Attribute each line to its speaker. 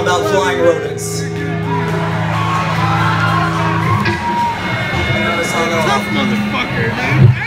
Speaker 1: about flying rodents.
Speaker 2: Tough motherfucker, man.